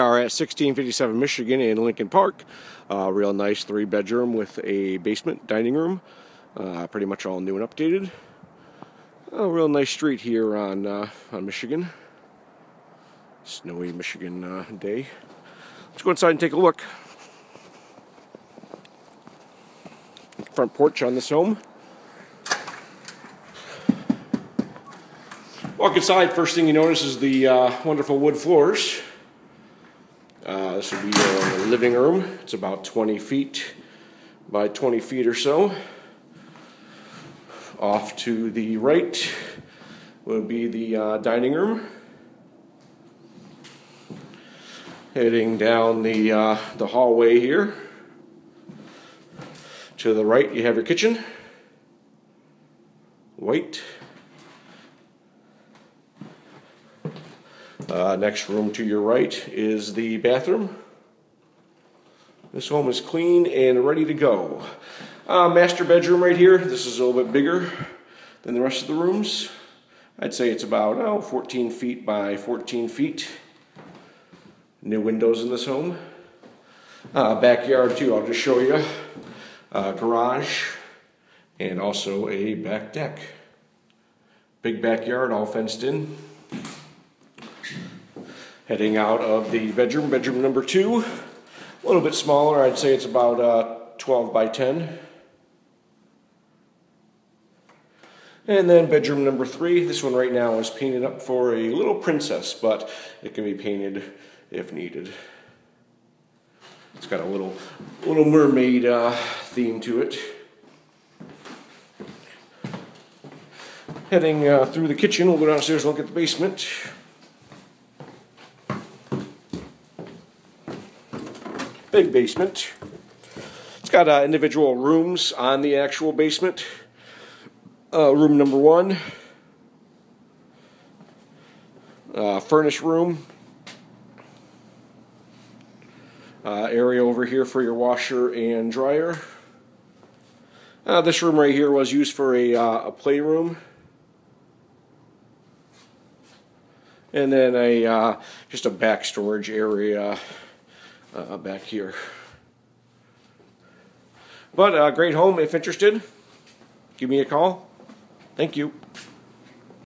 We are at 1657 Michigan in Lincoln Park. Uh, real nice three bedroom with a basement dining room. Uh, pretty much all new and updated. A real nice street here on uh, on Michigan. Snowy Michigan uh, day. Let's go inside and take a look. Front porch on this home. Walk inside, first thing you notice is the uh, wonderful wood floors. Uh, this would be your living room. It's about 20 feet by 20 feet or so. Off to the right would be the uh, dining room. Heading down the, uh, the hallway here. To the right, you have your kitchen. White. Uh, next room to your right is the bathroom. This home is clean and ready to go. Uh, master bedroom right here. This is a little bit bigger than the rest of the rooms. I'd say it's about oh, 14 feet by 14 feet. New windows in this home. Uh, backyard too, I'll just show you. Uh, garage and also a back deck. Big backyard, all fenced in. Heading out of the bedroom, bedroom number two, a little bit smaller, I'd say it's about uh, 12 by 10. And then bedroom number three, this one right now is painted up for a little princess, but it can be painted if needed. It's got a little, little mermaid uh, theme to it. Heading uh, through the kitchen, we'll go downstairs and look at the basement. Big basement. It's got uh, individual rooms on the actual basement. Uh, room number one, uh, furnace room, uh, area over here for your washer and dryer. Uh, this room right here was used for a, uh, a playroom. And then a just a back storage area uh, back here. But uh, great home. If interested, give me a call. Thank you.